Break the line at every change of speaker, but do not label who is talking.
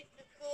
вместе с Hello